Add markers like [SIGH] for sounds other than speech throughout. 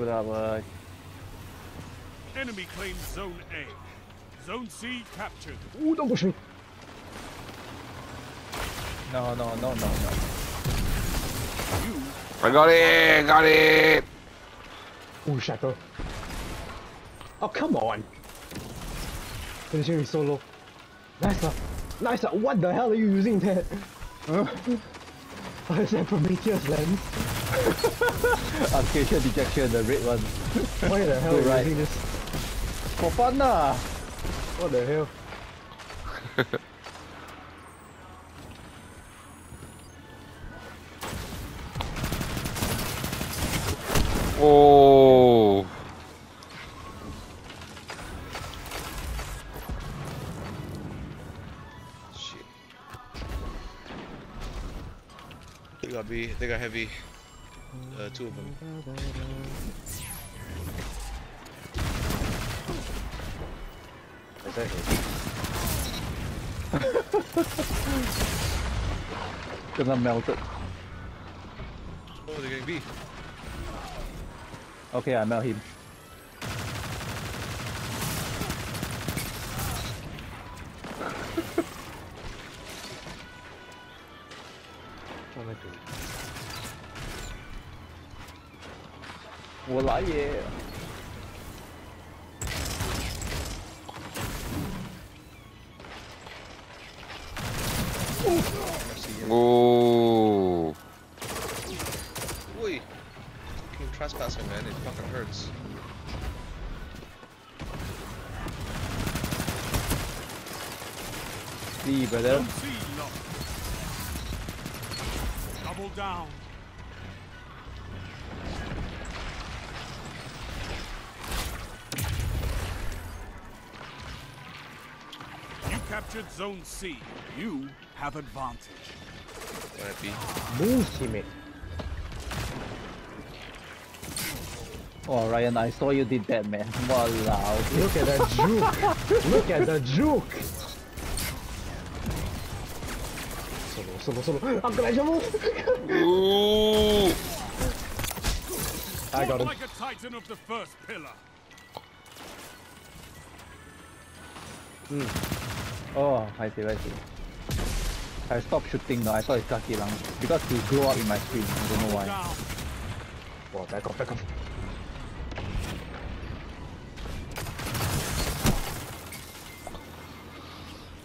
Good job, uh, Enemy claims Zone A. Zone C captured. Ooh, don't push me. no, no, no, no, no. You I got it! Got it! Ooh, shackle. Oh, come on. Finishing me solo. Nice up. Nice up. What the hell are you using there? Huh? [LAUGHS] Oh, is that Prometheus lens? [LAUGHS] Acasia dejection, the red one. Why the hell are you Right. using this? For fun lah. What the hell? [LAUGHS] Oh! They got B, they got heavy. Uh, two of them. Gonna [LAUGHS] melted. Oh, they're getting B. Okay, I melt him. Well, I yeah. Ooh. Oi. Fucking trespassing, man. It fucking hurts. See, brother. Double down. Captured Zone C. You have advantage. One at B. Move, teammate. Oh, Ryan, I saw you did that, man. [LAUGHS] Wow. Look at that juke. Look at the juke. Solo, solo, solo. I'm gonna jump. Ooh! I got Fought him. like a titan of the first pillar. Hmm. Oh, I see, I see. I stopped shooting now. I thought it's Kaki Lang. Because he grew up in my screen. I don't know why. Down. Oh, back off, back off.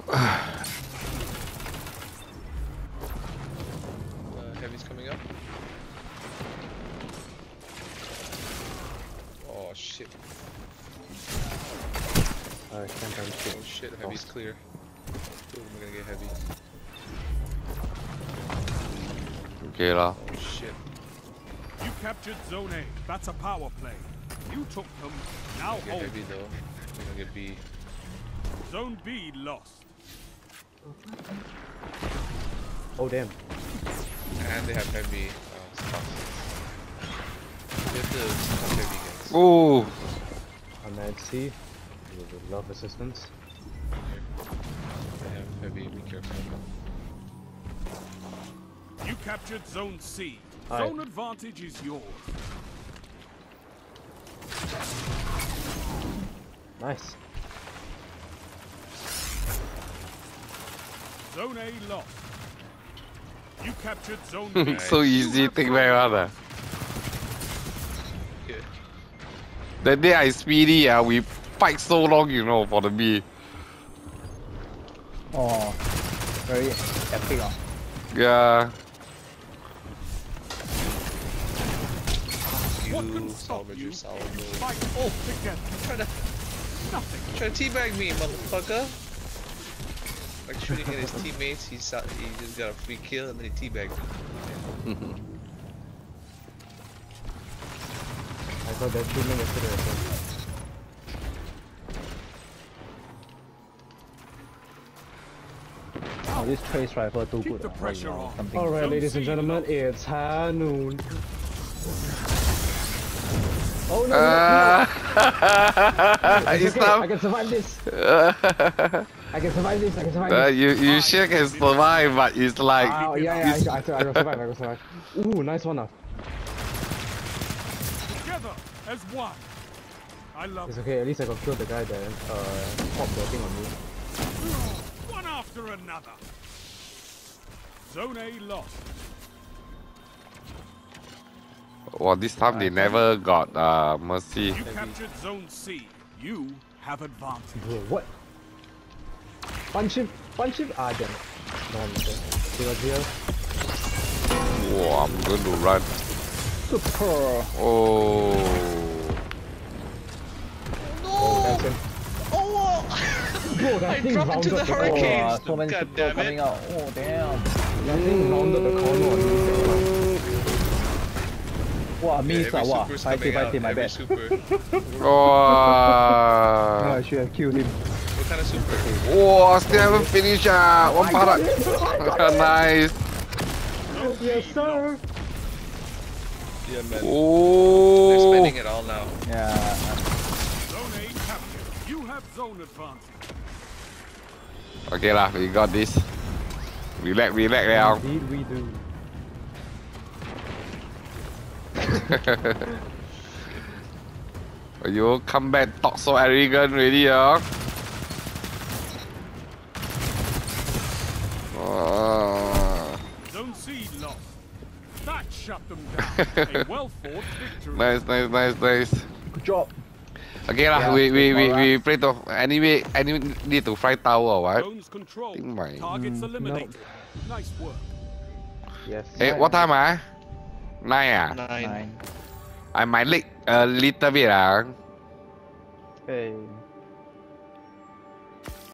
[SIGHS] Uh, heavy's coming up. Oh shit. Alright, can't find shit. Oh shit, heavy's clear. Two of them are gonna get heavy. Okay lah. Oh shit. You captured Zone A. That's a power play. You took them. Now Get hold. heavy though. We're gonna get B. Zone B lost. Oh, damn. And they have heavy. Oh, stuff. We have to stop heavy guys. Ooh! I'm at C. We would love assistance. They have heavy, be careful. You captured Zone C. Aye. Zone advantage is yours. Nice. Zone A lost. You captured Zone. [LAUGHS] B. so easy, take back one ah. Yeah. That day I speedy ah, we fight so long, you know, for the B. Oh, very epic. ah. Yeah. What You can stop salvage you your if salvo. you fight all together? Try to Nothing. try to teabag me, motherfucker. Like shooting at his teammates, he saw, he just got a free kill and then he teabagged me. [LAUGHS] I thought that shooting yesterday as well. Oh, this trace rifle too Keep good. the ah. pressure Walao, Alright, ladies and gentlemen, it's high noon. Oh no, no, Ah! no. It's it's okay. I can survive this. Uh, [LAUGHS] I can survive this. I can survive this. you you sure can survive, but it's like Oh, yeah, yeah, I, I, I, I can survive, I can survive. Ooh, nice one. Uh. Together. as one. I love It's okay, at least I got killed the guy that uh popped the thing on me. One after another. Zone A lost. Well, this time they never got uh, mercy. You captured Zone C. You have advantage. Bro, what? Punch him! Punch him! Ah, damn. No one there. Zero zero. Oh, I'm going to run. Super. Oh, that's him. Oh! Bro, that I thing dropped into the the hurricane. corner. Oh, Okay, so many God super damn it. coming out. Oh damn. That thing rounded the corner on me. Wow, me Yeah, is uh, every wow. super's Five coming five my Every bad. super. [LAUGHS] Oh, Oh. I should have killed him. What kind of super? Oh, I still haven't finished. Ah, one part. [LAUGHS] nice. Yes, sir! Yeah, man. Oh. Zone advantage. Okay lah, we got this. Relax, relax now. Indeed we do. [LAUGHS] you come back talk so arrogant already, ah. Ah. Zone C lost. That shut them down. [LAUGHS] A well fought victory. nice, nice, nice, nice. Good job. Okay lah, Yeah, we we we we play to anyway. Anyway, need to fly tower or what? Controlled. Think my- Targets Mm, eliminated. Nice work. Yes. Eh, what time ah? Nine ah. Nine. I might late a little bit ah. Hey.